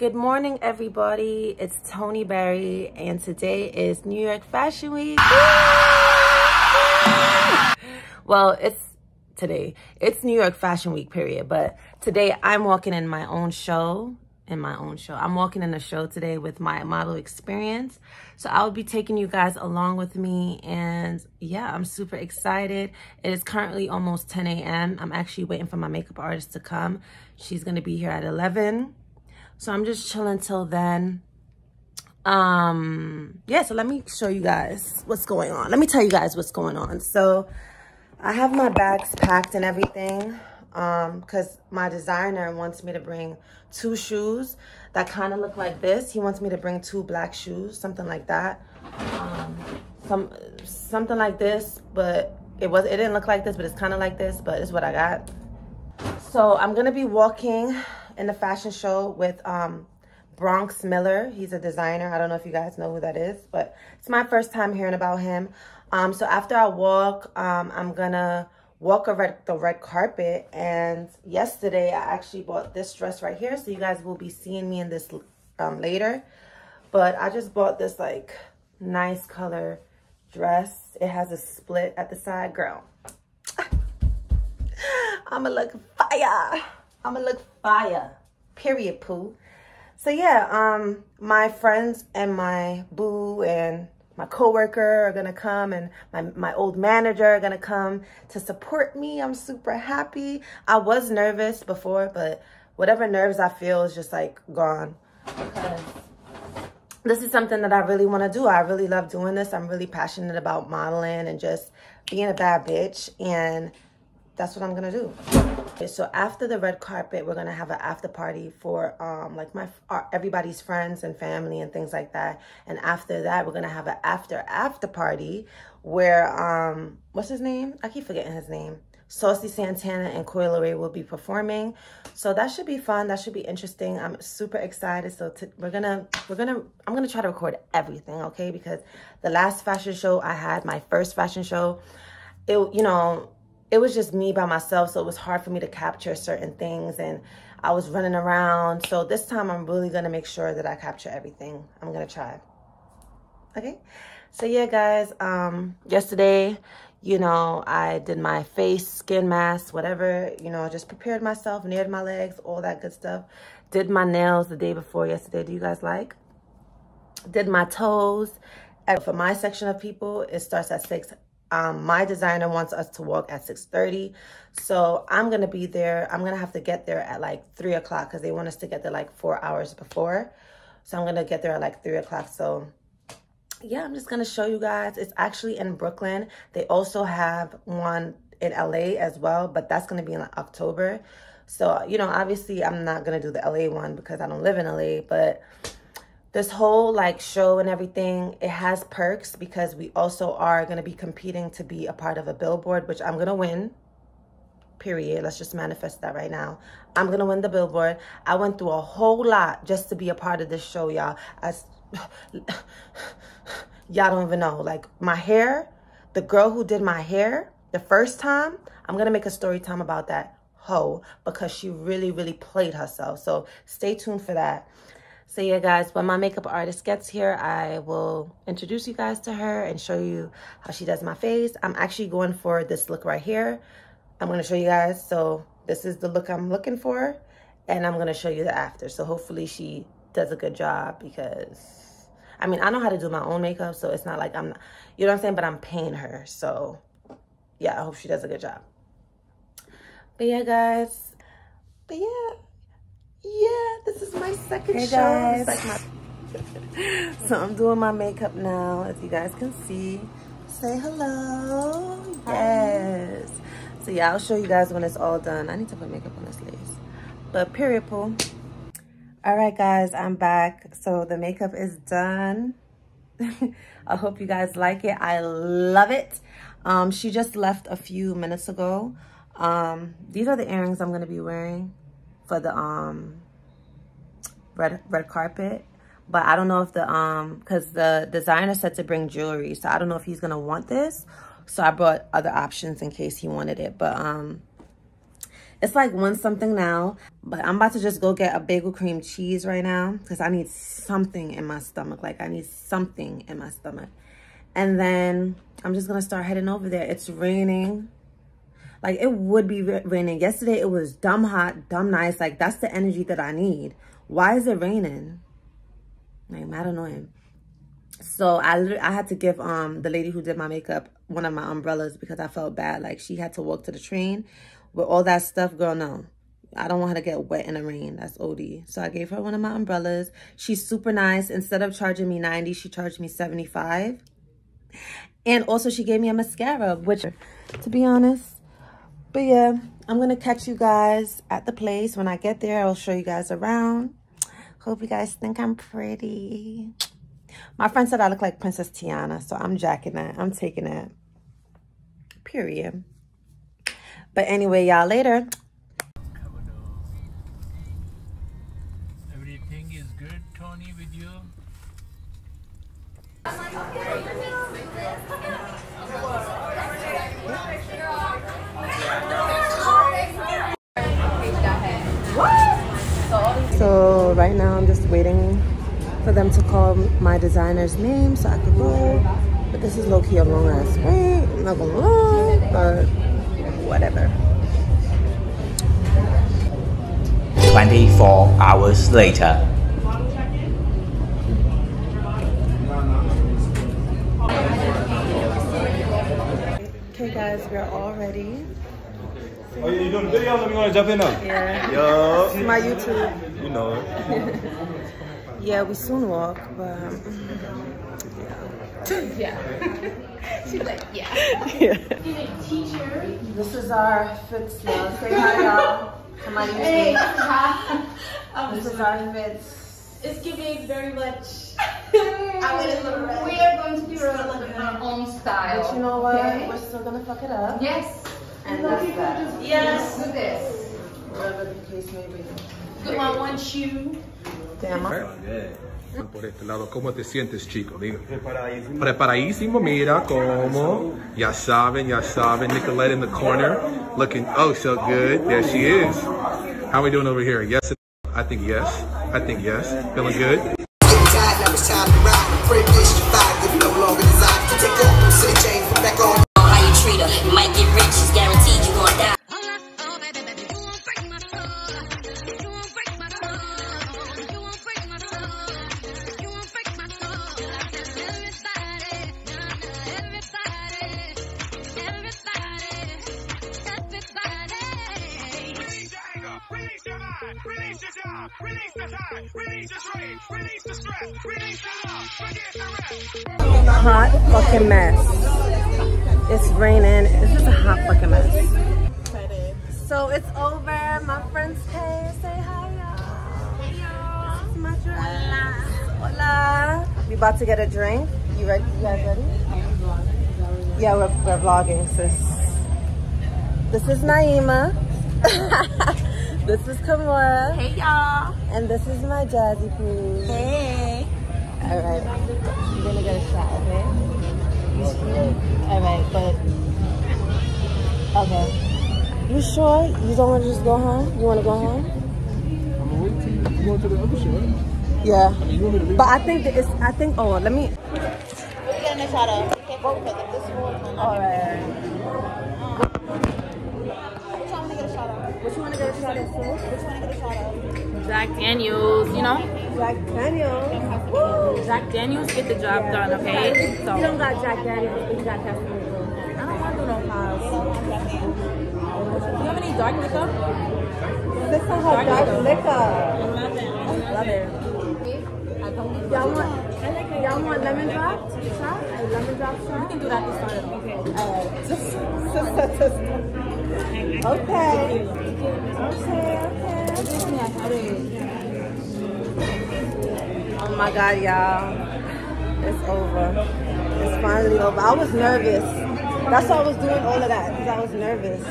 Good morning, everybody. It's Toni Berry, and today is New York Fashion Week. well, it's today. It's New York Fashion Week, period. But today I'm walking in my own show. In my own show. I'm walking in a show today with my model experience. So I'll be taking you guys along with me. And yeah, I'm super excited. It is currently almost 10 a.m. I'm actually waiting for my makeup artist to come. She's going to be here at 11. So I'm just chilling till then. Um, yeah, so let me show you guys what's going on. Let me tell you guys what's going on. So I have my bags packed and everything um because my designer wants me to bring two shoes that kind of look like this he wants me to bring two black shoes something like that um some something like this but it was it didn't look like this but it's kind of like this but it's what i got so i'm gonna be walking in the fashion show with um, Bronx Miller. He's a designer. I don't know if you guys know who that is, but it's my first time hearing about him. Um, so after I walk, um, I'm gonna walk a red, the red carpet. And yesterday, I actually bought this dress right here. So you guys will be seeing me in this um, later. But I just bought this like nice color dress. It has a split at the side. Girl, I'ma look fire. I'm gonna look fire. Period, poo. So yeah, um, my friends and my boo and my coworker are gonna come and my, my old manager are gonna come to support me. I'm super happy. I was nervous before, but whatever nerves I feel is just like gone. Because this is something that I really want to do. I really love doing this. I'm really passionate about modeling and just being a bad bitch. And that's what I'm gonna do. So after the red carpet, we're gonna have an after party for um like my our, everybody's friends and family and things like that. And after that, we're gonna have an after after party where um what's his name? I keep forgetting his name. Saucy Santana and Coi Leray will be performing. So that should be fun. That should be interesting. I'm super excited. So we're gonna, we're gonna, I'm gonna try to record everything, okay? Because the last fashion show I had, my first fashion show, it, you know, it was just me by myself. So it was hard for me to capture certain things and I was running around. So this time I'm really going to make sure that I capture everything. I'm going to try. Okay. So yeah, guys, um, yesterday, you know, I did my face, skin mask, whatever, you know, just prepared myself, nailed my legs, all that good stuff. Did my nails the day before yesterday. Do you guys like? Did my toes. For my section of people, it starts at 6 um, my designer wants us to walk at 6.30. So I'm going to be there. I'm going to have to get there at like 3 o'clock because they want us to get there like four hours before. So I'm going to get there at like 3 o'clock. So yeah, I'm just going to show you guys. It's actually in Brooklyn. They also have one in LA as well, but that's going to be in like October. So, you know, obviously I'm not going to do the LA one because I don't live in LA, but this whole like show and everything it has perks because we also are going to be competing to be a part of a billboard which i'm going to win. Period. Let's just manifest that right now. I'm going to win the billboard. I went through a whole lot just to be a part of this show y'all. As y'all don't even know. Like my hair the girl who did my hair the first time i'm going to make a story time about that hoe because she really really played herself. So stay tuned for that so yeah, guys, when my makeup artist gets here, I will introduce you guys to her and show you how she does my face. I'm actually going for this look right here. I'm going to show you guys. So this is the look I'm looking for. And I'm going to show you the after. So hopefully she does a good job because, I mean, I know how to do my own makeup. So it's not like I'm, not, you know what I'm saying? But I'm paying her. So yeah, I hope she does a good job. But yeah, guys. But yeah. Yeah, this is my second hey show. Guys. Like my... so I'm doing my makeup now, as you guys can see. Say hello. Yes. So yeah, I'll show you guys when it's all done. I need to put makeup on this lace. But period, pool. All right, guys, I'm back. So the makeup is done. I hope you guys like it. I love it. Um, she just left a few minutes ago. Um, these are the earrings I'm going to be wearing for the um red red carpet but I don't know if the um because the designer said to bring jewelry so I don't know if he's gonna want this so I brought other options in case he wanted it but um It's like one something now, but I'm about to just go get a bagel cream cheese right now because I need something in my stomach. Like I need something in my stomach. And then I'm just going to start heading over there. It's raining. Like it would be raining. Yesterday it was dumb hot, dumb nice. Like that's the energy that I need. Why is it raining? Like mad annoying. So I I had to give um the lady who did my makeup one of my umbrellas because I felt bad. Like she had to walk to the train with all that stuff. Girl, no. I don't want her to get wet in the rain. That's OD. So I gave her one of my umbrellas. She's super nice. Instead of charging me 90, she charged me 75. And also she gave me a mascara, which to be honest, but yeah, I'm going to catch you guys at the place. When I get there, I'll show you guys around. Hope you guys think I'm pretty. My friend said I look like Princess Tiana, so I'm jacking that. I'm taking that. Period. But anyway, y'all later. Right now I'm just waiting for them to call my designer's name so I can go. But this is low-key a long ass wait. I'm not gonna lie, but whatever. 24 hours later. Okay guys, we're all ready. Oh, yeah, you doing a video? Let me go and jump in now. Yeah. Yo. This is my YouTube. You know it. Yeah, we soon walk, but um, Yeah. She's like, yeah. yeah. This is our fits now. Say hi, y'all. To my Hey, hi. This is our fits. it's giving very much. I mean, we are going to do it in our own style. But you know what? Okay? We're still gonna fuck it up. Yes. And that's that. Yes. Do this. Whatever the case may be. Put my one shoe. Damn, I'm Por este lado, ¿cómo te sientes, chico? Dime. Preparadísimo, mira cómo. Ya saben, ya saben. Nicolette in the corner, looking oh so good. There she is. How we doing over here? Yes, I think yes. I think yes. Feeling good. Time, now it's time to ride. Privilege to fight if you no longer desire to take off. Say change, back on. how you treat her. You might get hot fucking mess. It's raining. It's just a hot fucking mess. So it's over. My friends came. Say hi, y'all. Hey, y'all. My Hola. Hola. We about to get a drink. You ready? You guys ready? Yeah, we're, we're vlogging, sis. This is Naima. this is Kamora. Hey, y'all. And this is my Jazzy Poo. Hey. All right. You're gonna get a shot, okay? All right, but okay. You sure you don't want to just go home? You want to go home? I'm gonna wait till you go to the other show. Yeah. You want me to leave? But I think that it's. I think. Oh, let me. We're getting a shot of. Okay, both because if this. All right. Which one want to get a shot of? What you want to get a shot of, sis? Which one to get a shot of? Jack Daniels, you know? Jack Daniels. Woo! Jack Daniels get the job done, okay? So You don't got Jack Daniels, but you got Casamigos. I don't want to do no pies. Do you have any dark liquor? This is her dark liquor. I Love it. I love it. Y'all want? Y'all want lemon drop shot? A lemon drop shot? You can do that start it. Okay. Alright. Just, just, just, just. Okay. Oh my god, y'all. It's over. It's finally over. I was nervous. That's why I was doing all of that, because I was nervous.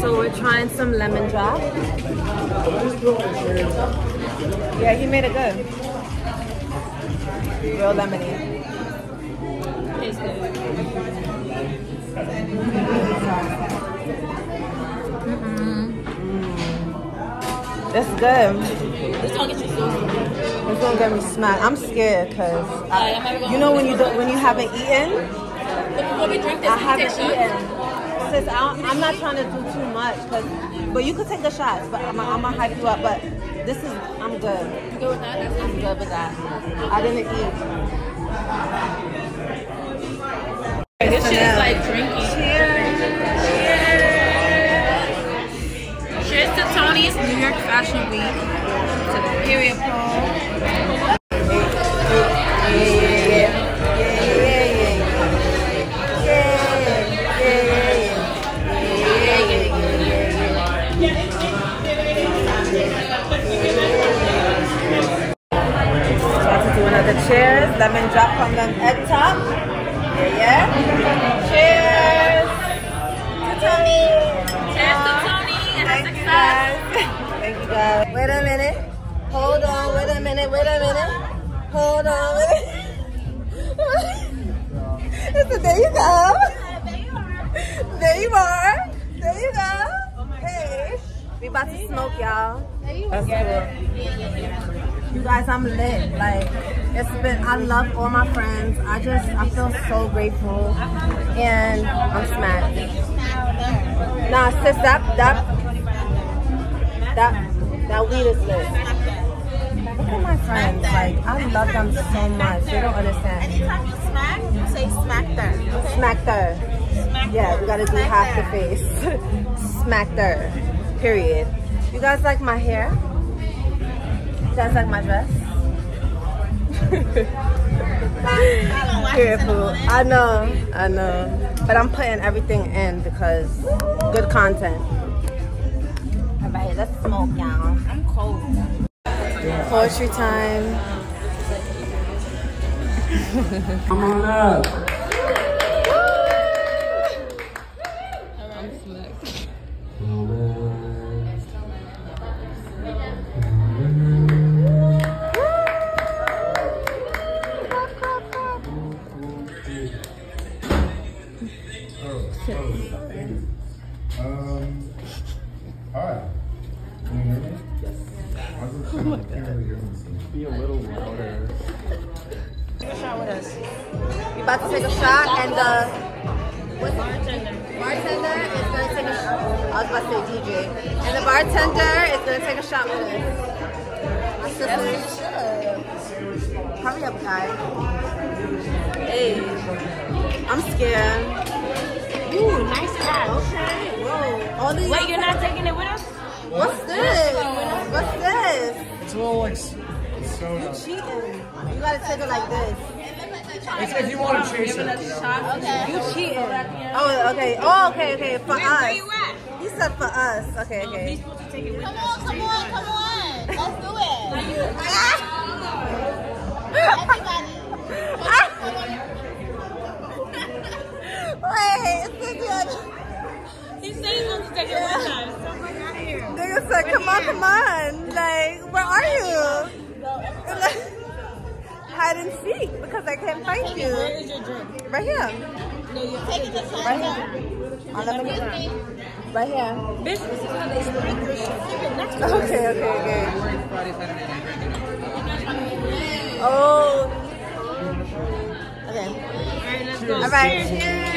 So we're trying some lemon drop. Yeah, he made it good. Real lemony. Tastes good. Mm-hmm. It's good. This gonna get you It's gonna get me smacked. I'm scared because you know when you don't when you haven't eaten, Before we drink this, I haven't take eaten. Sis, I, I'm not trying to do too much, cause, but you could take the shots. But I'm, I'm gonna hype you up. But this is I'm good. You good with that? I'm good with that. I didn't eat. This shit is like drinking. Cheers to Toni's New York Fashion Week. To the period pole. About to do another cheers. Lemon drop from them egg top. Yeah, yeah. Cheers. To Toni. Cheers to Toni and her Thank you guys. Thank you guys. Wait a minute. Hold on. Wait a minute. Wait a minute. Hold on. Wait a It's a, there you go. There you are. There you go. Hey. We about to smoke, y'all. That's cool. You guys, I'm lit. Like, it's been, I love all my friends. I just, I feel so grateful. And I'm smacked. Nah, sis, that, that, that, that weed is lit. Look at my friends. Like, I love them so much. They don't understand. Anytime you smack, you say smack her. Smack her. Yeah, we gotta do half the face. Smack her. Period. You guys like my hair? You guys like my dress? Period, fool. I know, I know. But I'm putting everything in because good content. Alright, let's smoke, y'all. I'm cold. Poetry time. Come on up. Take a shot with us. Hurry up, guys. Hey. I'm scared. Ooh, nice hat. Okay. Whoa. All these Wait, you're not taking it with us? What's this? What's this? It's a little like s- soda. Cheating. You gotta take it like this. It's if you want to chase it. You cheating. Oh, okay. Oh, okay, okay. For us. He said for us. Okay, okay. Come on, come on, come on. Let's do it. Everybody. Wait, it's the good. He said he's going to take it one time. So I'm like, here. Nigga said, come on, come on. Like, where are you? Hide and seek because I can't find you. Where is your drink? Right here. No, you're Take it to Right China. here. On the ground. Right here. Bitch, this is how they speak this shit. Keep it next to Okay, okay, okay. Oh. Okay. Alright, let's go. All right. Cheers.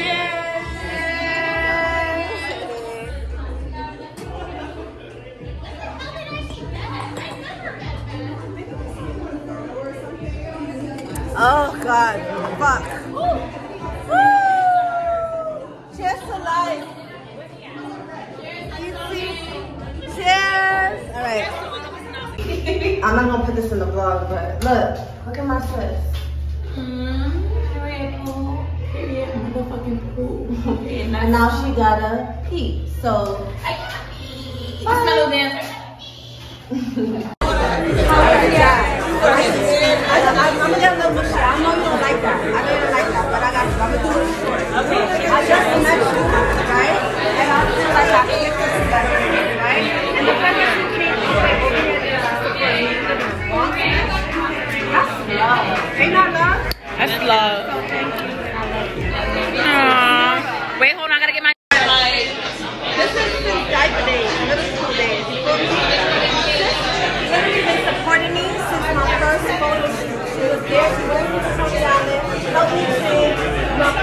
Oh God. Fuck. Not gonna put this in the vlog, but look, look at my sis. And now she gotta pee. So. Mellow dancer.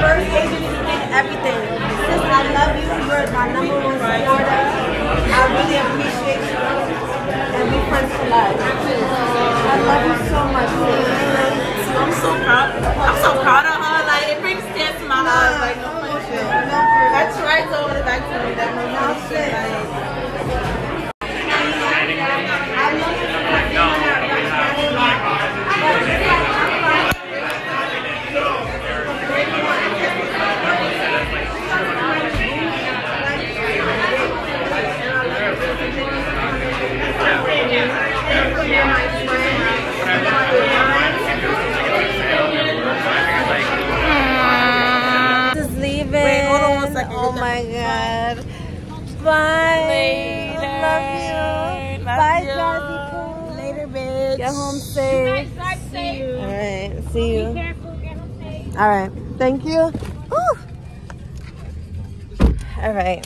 first agency and everything. Sis, I love you. You're my number one supporter. I really appreciate you. And we friends for life. I love you so much, sis. I'm so proud. I'm so proud of her. Like it brings tears to my eyes. Like no bullshit. No, that's right over the back to me. That's no bullshit. Like, All right. Thank you. Ooh. All right.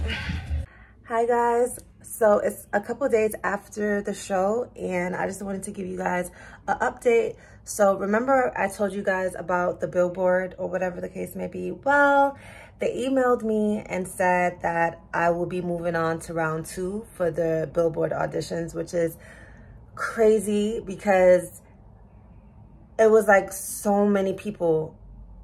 Hi, guys. So it's a couple days after the show, and I just wanted to give you guys an update. So remember I told you guys about the billboard or whatever the case may be? Well, they emailed me and said that I will be moving on to round two for the billboard auditions, which is crazy because it was like so many people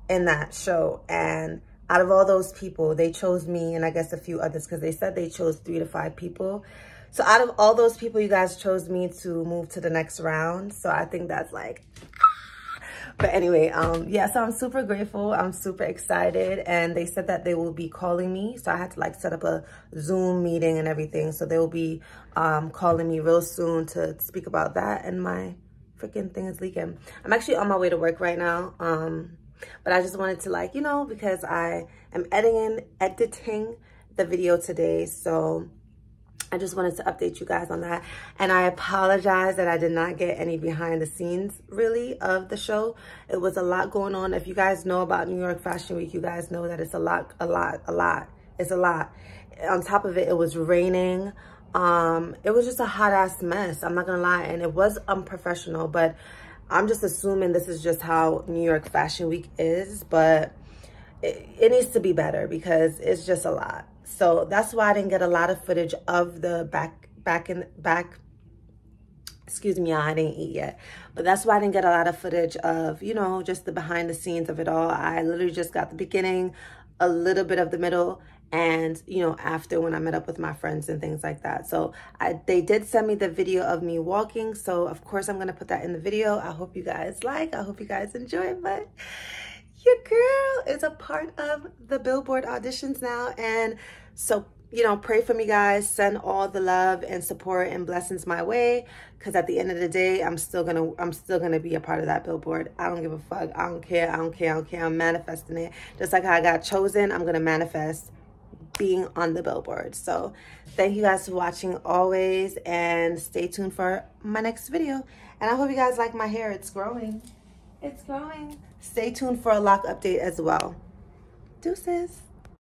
in that show. And out of all those people they chose me and i guess a few others because they said they chose three to five people. So out of all those people you guys chose me to move to the next round. So i think that's like but anyway um yeah so i'm super grateful. I'm super excited. And they said that they will be calling me. So i had to like set up a zoom meeting and everything. So they will be um calling me real soon to speak about that and my freaking thing is leaking. I'm actually on my way to work right now. Um but i just wanted to like you know because i am editing editing the video today so I just wanted to update you guys on that. And I apologize that I did not get any behind the scenes really of the show. It was a lot going on. If you guys know about New York Fashion Week, you guys know that it's a lot, a lot, a lot. It's a lot. On top of it, it was raining. Um, it was just a hot ass mess. I'm not gonna lie. And it was unprofessional, but I'm just assuming this is just how New York Fashion Week is. But it, it needs to be better because it's just a lot. So that's why I didn't get a lot of footage of the back, back in, back, excuse me, I didn't eat yet. But that's why I didn't get a lot of footage of, you know, just the behind the scenes of it all. I literally just got the beginning, a little bit of the middle, and, you know, after when I met up with my friends and things like that. So I, they did send me the video of me walking. So of course I'm going to put that in the video. I hope you guys like, I hope you guys enjoy, but your girl is a part of the Billboard auditions now. And so, you know, pray for me, guys. Send all the love and support and blessings my way. Because at the end of the day, I'm still to, I'm still to be a part of that Billboard. I don't give a fuck. I don't care. I don't care. I don't care. I'm manifesting it. Just like how I got chosen, I'm to manifest being on the billboard. So thank you guys for watching always and stay tuned for my next video. And i hope you guys like my hair. It's growing. It's growing. Stay tuned for a lock update as well. Deuces